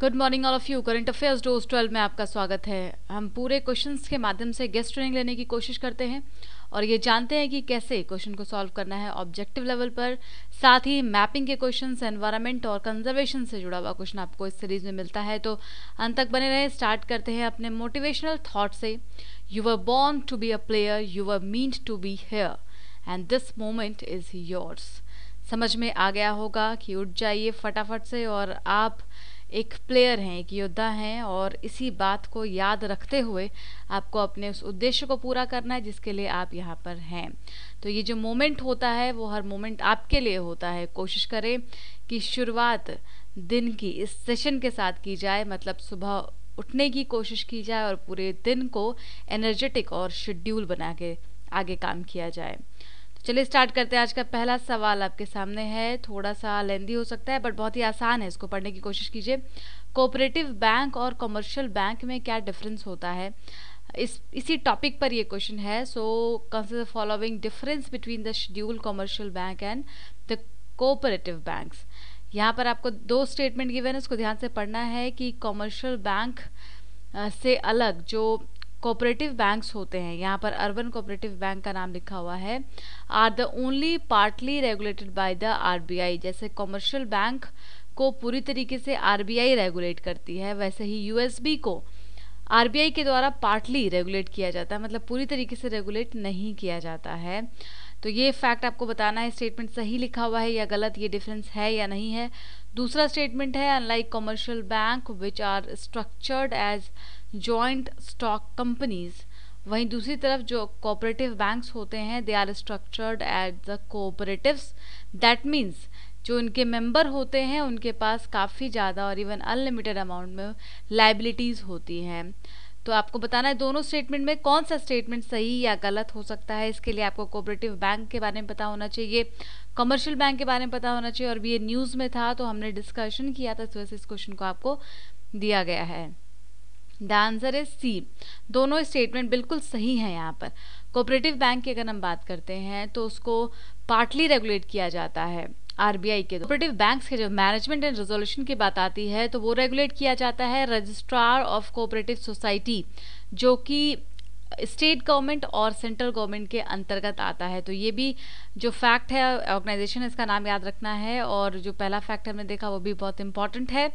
Good morning all of you current affairs dose twelve में आपका स्वागत है। हम पूरे क्वेश्चंस के माध्यम से गेस्ट ट्रेनिंग लेने की कोशिश करते हैं और ये जानते हैं कि कैसे क्वेश्चन को सॉल्व करना है ऑब्जेक्टिव लेवल पर, साथ ही मैपिंग के क्वेश्चंस एनवायरमेंट और कंजर्वेशन से जुड़ा हुआ क्वेश्चन आपको इस सीरीज़ में मिलता है। तो अंत तक बने रहे स्टार्ट करते हैं अपने मोटिवेशनल थाट से। You were born to be a player you were meant to be here and this moment is yours समझ में आ गया होगा कि उठ जाइए फटाफट से और आप एक प्लेयर हैं, एक योद्धा हैं और इसी बात को याद रखते हुए आपको अपने उस उद्देश्य को पूरा करना है जिसके लिए आप यहाँ पर हैं। तो ये जो मोमेंट होता है, वो हर मोमेंट आपके लिए होता है। कोशिश करें कि शुरुआत दिन की इस सेशन के साथ की जाए मतलब सुबह उठने की कोशिश की जाए और पूरे दिन को एनर्जेटिक और शेड्यूल बना के आगे काम किया जाए। चलिए स्टार्ट करते हैं। आज का पहला सवाल आपके सामने है। थोड़ा सा लेंदी हो सकता है बट बहुत ही आसान है। इसको पढ़ने की कोशिश कीजिए। कोऑपरेटिव बैंक और कमर्शियल बैंक में क्या डिफरेंस होता है? इस, इसी टॉपिक पर ये क्वेश्चन है। So consider following difference between the scheduled commercial bank and the cooperative banks यहाँ पर आपको दो स्टेटमेंट गिवन है। उसको ध्यान से पढ़ना है कि कमर्शियल बैंक से अलग जो कोऑपरेटिव बैंक्स होते हैं। यहाँ पर अर्बन कोऑपरेटिव बैंक का नाम लिखा हुआ है। Are the only partly regulated by the RBI जैसे कॉमर्शियल बैंक को पूरी तरीके से आरबीआई रेगुलेट करती है, वैसे ही यूएसबी को आरबीआई के द्वारा पार्टली रेगुलेट किया जाता है। मतलब पूरी तरीके से रेगुलेट नहीं किया जाता है। तो ये फैक्ट आपको बताना है स्टेटमेंट सही लिखा हुआ है या गलत, ये डिफरेंस है या नहीं है। दूसरा स्टेटमेंट है unlike commercial bank which are structured as joint stock companies वहीं दूसरी तरफ़ जो कोऑपरेटिव बैंक्स होते हैं they are structured at the cooperatives that means जो उनके मेंबर होते हैं, उनके पास काफ़ी ज़्यादा और इवन अनलिमिटेड अमाउंट में लाइबिलिटीज़ होती हैं। तो आपको बताना है, दोनों स्टेटमेंट में कौन सा स्टेटमेंट सही या गलत हो सकता है? इसके लिए आपको कोऑपरेटिव बैंक के बारे में पता होना चाहिए कमर्शियल बैंक के बारे में पता होना चाहिए। और भी ये न्यूज़ में था तो हमने डिस्कशन किया था इस वजह से इस क्वेश्चन को आपको दिया गया है। द आंसर इज़ सी दोनों स्टेटमेंट बिल्कुल सही है यहाँ पर। कोऑपरेटिव बैंक की अगर हम बात करते हैं तो उसको पार्टली रेगुलेट किया जाता है आरबीआई के कोऑपरेटिव बैंक्स के जो मैनेजमेंट एंड रेजोल्यूशन की बात आती है तो वो रेगुलेट किया जाता है रजिस्ट्रार ऑफ़ कोऑपरेटिव सोसाइटी जो कि स्टेट गवर्नमेंट और सेंट्रल गवर्नमेंट के अंतर्गत आता है। तो ये भी जो फैक्ट है ऑर्गेनाइजेशन इसका नाम याद रखना है, और जो पहला फैक्ट हमने देखा, वो भी बहुत इंपॉर्टेंट है।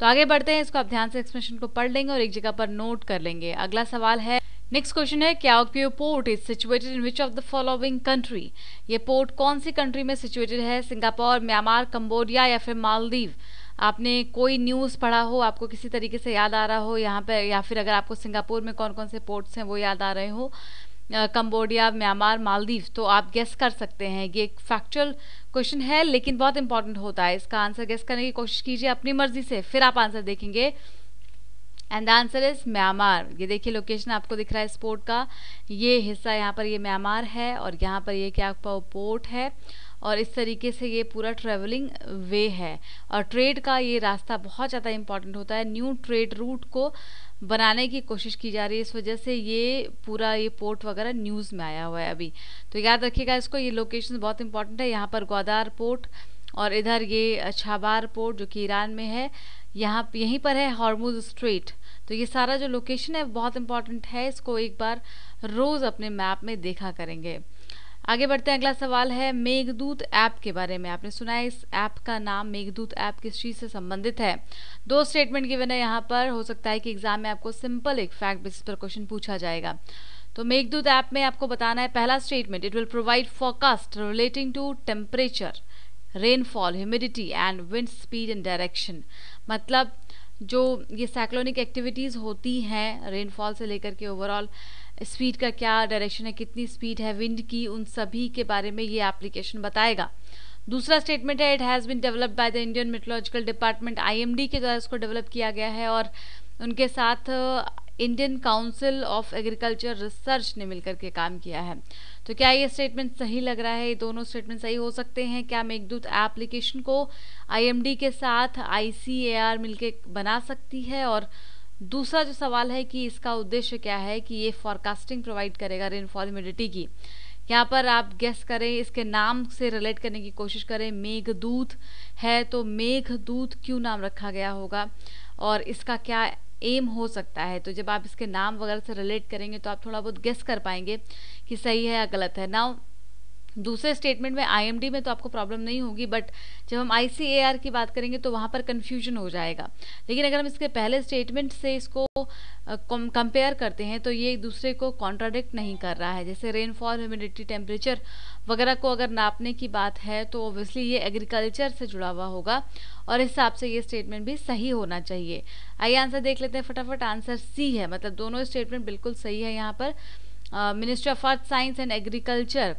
तो आगे बढ़ते हैं, इसको आप ध्यान से एक्सप्रेशन को पढ़ लेंगे और एक जगह पर नोट कर लेंगे। अगला सवाल है नेक्स्ट क्वेश्चन है, क्या port is situated in which of the following country ये पोर्ट कौन सी कंट्री में सिचुएटेड है? सिंगापुर, म्यांमार, कंबोडिया या फिर मालदीव? आपने कोई न्यूज़ पढ़ा हो, आपको किसी तरीके से याद आ रहा हो यहाँ पे, या फिर अगर आपको सिंगापुर में कौन कौन से पोर्ट्स हैं वो याद आ रहे हो कंबोडिया, म्यांमार मालदीव तो आप गेस कर सकते हैं। ये एक फैक्चुअल क्वेश्चन है, लेकिन बहुत इंपॉर्टेंट होता है। इसका आंसर गेस करने की कोशिश कीजिए, अपनी मर्ज़ी से। फिर आप आंसर देखेंगे। And the answer is Myanmar. ये देखिए लोकेशन आपको दिख रहा है स्पोर्ट का। ये हिस्सा यहाँ पर, ये म्यांमार है और यहाँ पर ये क्या पोर्ट है। और इस तरीके से ये पूरा ट्रेवलिंग वे है। और ट्रेड का ये रास्ता बहुत ज़्यादा इंपॉर्टेंट होता है। न्यू ट्रेड रूट को बनाने की कोशिश की जा रही है। इस वजह से ये पूरा ये पोर्ट वगैरह न्यूज़ में आया हुआ है अभी। तो याद रखिएगा इसको, ये लोकेशन बहुत इंपॉर्टेंट है। यहाँ पर ग्वादार पोर्ट और इधर ये छाबार पोर्ट जो कि ईरान में है, यहाँ यहीं पर है हॉर्मूज स्ट्रेट तो ये सारा जो लोकेशन है, बहुत इंपॉर्टेंट है। इसको एक बार रोज़ अपने मैप में देखा करेंगे। आगे बढ़ते हैं, अगला सवाल है मेघदूत ऐप के बारे में। आपने सुना है, इस ऐप का नाम मेघदूत ऐप किस चीज़ से संबंधित है? दो स्टेटमेंट गिवन है यहाँ पर। हो सकता है कि एग्ज़ाम में आपको सिंपल एक फैक्ट बेसिस पर क्वेश्चन पूछा जाएगा। तो मेघदूत ऐप में आपको बताना है, पहला statement it will provide forecast relating to temperature rainfall humidity and wind speed and direction मतलब जो ये साइक्लोनिक एक्टिविटीज़ होती हैं रेनफॉल से लेकर के ओवरऑल स्पीड का क्या डायरेक्शन है, कितनी स्पीड है, विंड की, उन सभी के बारे में ये एप्लीकेशन बताएगा। दूसरा स्टेटमेंट है it has been developed by the Indian meteorological department IMD के द्वारा इसको डेवलप किया गया है और उनके साथ Indian council of agriculture research ने मिलकर के काम किया है। तो क्या ये स्टेटमेंट सही लग रहा है? ये दोनों स्टेटमेंट सही हो सकते हैं? क्या मेघदूत एप्लीकेशन को आईएमडी के साथ आईसीएआर मिलकर बना सकती है? और दूसरा जो सवाल है कि इसका उद्देश्य क्या है कि ये फॉरकास्टिंग प्रोवाइड करेगा रेनफॉल ह्यूमिडिटी की। यहाँ पर आप गेस करें, इसके नाम से रिलेट करने की कोशिश करें, मेघदूत है तो मेघदूत क्यों नाम रखा गया होगा और इसका क्या एम हो सकता है? तो जब आप इसके नाम वगैरह से रिलेट करेंगे तो आप थोड़ा बहुत गेस कर पाएँगे कि सही है या गलत है। नाउ दूसरे स्टेटमेंट में आईएमडी में तो आपको प्रॉब्लम नहीं होगी बट जब हम आईसीएआर की बात करेंगे तो वहाँ पर कन्फ्यूज़न हो जाएगा। लेकिन अगर हम इसके पहले स्टेटमेंट से इसको कंपेयर करते हैं तो ये एक दूसरे को कॉन्ट्राडिक्ट नहीं कर रहा है। जैसे रेनफॉल ह्यूमिडिटी टेम्परेचर वगैरह को अगर नापने की बात है तो ओबियसली ये एग्रीकल्चर से जुड़ा हुआ होगा और इस हिसाब से ये स्टेटमेंट भी सही होना चाहिए। आइए आंसर देख लेते हैं, फटाफट आंसर सी है। मतलब दोनों स्टेटमेंट बिल्कुल सही है यहाँ पर। Ministry of earth science and agriculture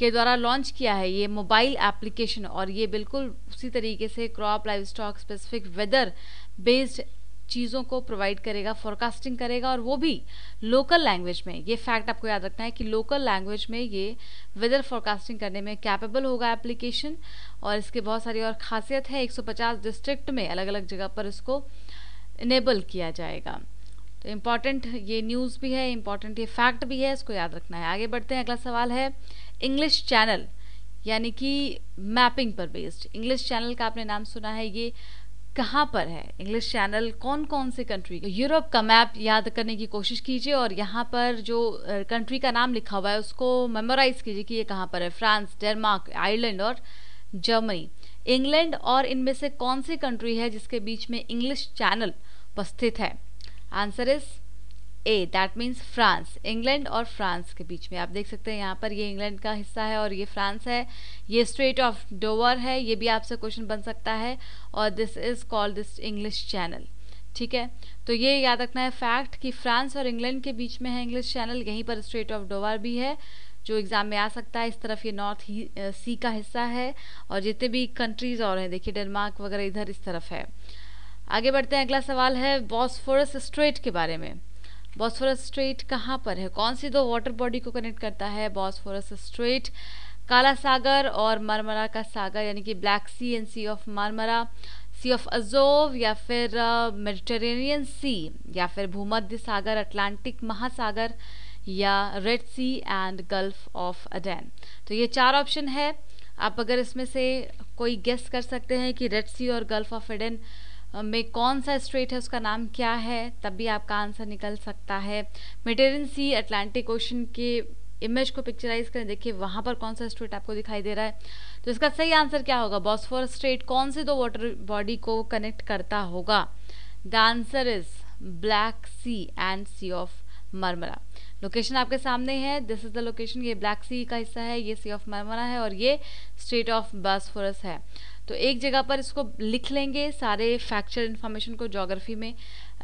के द्वारा लॉन्च किया है ये मोबाइल एप्लीकेशन और ये बिल्कुल उसी तरीके से crop livestock specific weather based चीज़ों को प्रोवाइड करेगा फोरकास्टिंग करेगा और वो भी लोकल लैंग्वेज में। ये फैक्ट आपको याद रखना है कि लोकल लैंग्वेज में ये वेदर फोरकास्टिंग करने में कैपेबल होगा एप्लीकेशन और इसके बहुत सारी और खासियत है 150 डिस्ट्रिक्ट में अलग अलग जगह पर इसको इनेबल किया जाएगा। तो इंपॉर्टेंट ये न्यूज़ भी है इंपॉर्टेंट ये फैक्ट भी है, इसको याद रखना है। आगे बढ़ते हैं, अगला सवाल है इंग्लिश चैनल यानी कि मैपिंग पर बेस्ड इंग्लिश चैनल का आपने नाम सुना है, ये कहाँ पर है? इंग्लिश चैनल कौन कौन से कंट्री यूरोप का मैप याद करने की कोशिश कीजिए और यहाँ पर जो कंट्री का नाम लिखा हुआ है, उसको मेमोराइज कीजिए कि ये कहाँ पर है। फ्रांस डेनमार्क आयरलैंड और जर्मनी इंग्लैंड और इनमें से कौन सी कंट्री है जिसके बीच में इंग्लिश चैनल उपस्थित है? Answer is A that means France England और फ्रांस के बीच में। आप देख सकते हैं यहाँ पर ये इंग्लैंड का हिस्सा है और ये फ्रांस है। ये स्ट्रेट ऑफ़ डोवर है। ये भी आपसे क्वेश्चन बन सकता है और this is called this English channel ठीक है? तो ये याद रखना है फैक्ट कि फ्रांस और इंग्लैंड के बीच में है इंग्लिश चैनल यहीं पर स्ट्रेट ऑफ़ डोवर भी है, जो एग्ज़ाम में आ सकता है। इस तरफ़ ये नॉर्थ सी का हिस्सा है और जितने भी कंट्रीज़ और हैं, देखिए डेनमार्क वगैरह इधर इस तरफ़ है। आगे बढ़ते हैं, अगला सवाल है बॉस्फोरस स्ट्रेट के बारे में। बॉस्फोरस स्ट्रेट कहाँ पर है? कौन सी दो वाटर बॉडी को कनेक्ट करता है? बॉस्फोरस स्ट्रेट काला सागर और मरमरा का सागर, यानी कि Black Sea and Sea of Marmara Sea of Azov या फिर मेडिटेरेनियन सी या फिर भूमध्य सागर अटलांटिक महासागर या Red Sea and Gulf of Aden तो ये चार ऑप्शन है। आप अगर इसमें से कोई गेस कर सकते हैं कि रेड सी और गल्फ ऑफ़ एडेन में कौन सा स्ट्रेट है, उसका नाम क्या है, तब भी आपका आंसर निकल सकता है। मेटेरियन सी अटलांटिक ओशन के इमेज को पिक्चराइज करें। देखिए, वहाँ पर कौन सा स्ट्रेट आपको दिखाई दे रहा है। तो इसका सही आंसर क्या होगा? बॉस्फोर स्ट्रेट कौन से दो वाटर बॉडी को कनेक्ट करता होगा? The answer is Black Sea and Sea of Marmara location आपके सामने है। दिस इज़ द लोकेशन ये ब्लैक सी का हिस्सा है, ये सी ऑफ़ मरमरा है और ये स्टेट ऑफ़ बॉस्फोरस है। तो एक जगह पर इसको लिख लेंगे सारे फैक्चुअल इन्फॉर्मेशन को जोग्राफी में।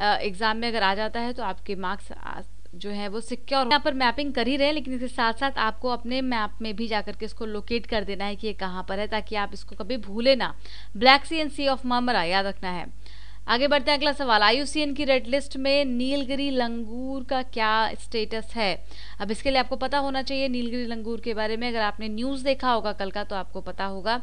एग्ज़ाम में अगर आ जाता है तो आपके मार्क्स जो है वो सिक्योर यहाँ पर मैपिंग कर ही रहे हैं, लेकिन इसके साथ साथ आपको अपने मैप में भी जाकर के इसको लोकेट कर देना है कि ये कहाँ पर है, ताकि आप इसको कभी भूले ना। Black Sea and Sea of Marmara याद रखना है। आगे बढ़ते हैं, अगला सवाल। आयुसीएन की रेड लिस्ट में नीलगिरी लंगूर का क्या स्टेटस है? अब इसके लिए आपको पता होना चाहिए नीलगिरी लंगूर के बारे में। अगर आपने न्यूज़ देखा होगा कल का तो आपको पता होगा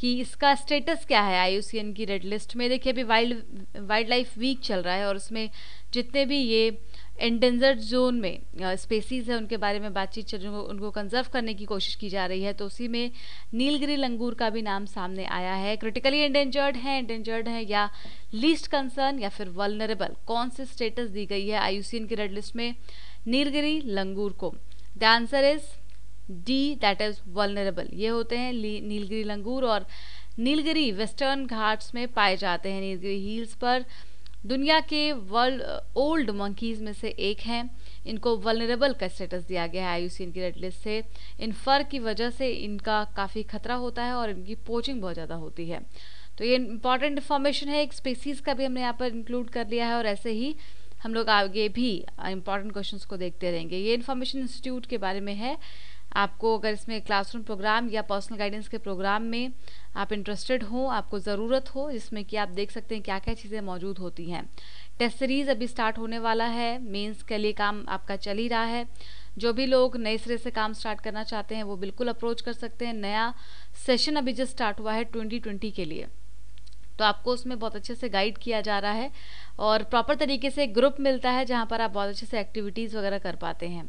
कि इसका स्टेटस क्या है IUCN की रेड लिस्ट में। देखिए, अभी वाइल्ड वाइल्ड लाइफ वीक चल रहा है और उसमें जितने भी ये एंडेंजर्ड जोन में स्पेसीज है, उनके बारे में बातचीत चल रही उनको कंजर्व करने की कोशिश की जा रही है तो उसी में नीलगिरी लंगूर का भी नाम सामने आया है। क्रिटिकली एंडेंजर्ड है एंडेंजर्ड है, या लीस्ट कंसर्न या फिर वलनरेबल कौन से स्टेटस दी गई है आईयूसीएन की रेड लिस्ट में? नीलगिरी लंगूर को। The answer is D that is vulnerable ये होते हैं नीलगिरी लंगूर और नीलगिरी वेस्टर्न घाट्स में पाए जाते हैं, नीलगिरी हिल्स पर। दुनिया के वर्ल्ड ओल्ड मंकीज में से एक हैं। इनको वलनरेबल का स्टेटस दिया गया है आयुसीएन की रेड लिस्ट से। इन फर की वजह से इनका काफ़ी खतरा होता है और इनकी पोचिंग बहुत ज़्यादा होती है। तो ये इंपॉर्टेंट इन्फॉर्मेशन है, एक स्पेसीज का भी हमने यहाँ पर इंक्लूड कर लिया है और ऐसे ही हम लोग आगे भी इंपॉर्टेंट क्वेश्चंस को देखते रहेंगे। ये इन्फॉर्मेशन इंस्टीट्यूट के बारे में है। आपको अगर इसमें क्लासरूम प्रोग्राम या पर्सनल गाइडेंस के प्रोग्राम में आप इंटरेस्टेड हो, आपको ज़रूरत हो जिसमें कि आप देख सकते हैं क्या क्या चीज़ें मौजूद होती हैं। टेस्ट सीरीज़ अभी स्टार्ट होने वाला है मेंस के लिए काम आपका चल ही रहा है। जो भी लोग नए सिरे से काम स्टार्ट करना चाहते हैं, वो बिल्कुल अप्रोच कर सकते हैं। नया सेशन अभी जस्ट स्टार्ट हुआ है ट्वेंटी के लिए। तो आपको उसमें बहुत अच्छे से गाइड किया जा रहा है और प्रॉपर तरीके से ग्रुप मिलता है जहाँ पर आप बहुत अच्छे से एक्टिविटीज़ वगैरह कर पाते हैं।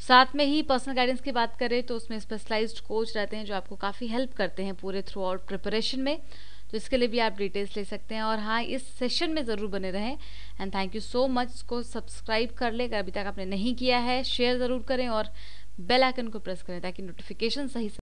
साथ में ही पर्सनल गाइडेंस की बात करें तो उसमें स्पेशलाइज्ड कोच रहते हैं जो आपको काफ़ी हेल्प करते हैं पूरे थ्रू आउट प्रिपरेशन में। तो इसके लिए भी आप डिटेल्स ले सकते हैं और हाँ इस सेशन में ज़रूर बने रहें। And thank you so much इसको सब्सक्राइब कर ले। अगर अभी तक आपने नहीं किया है शेयर ज़रूर करें और बेल आइकन को प्रेस करें ताकि नोटिफिकेशन सही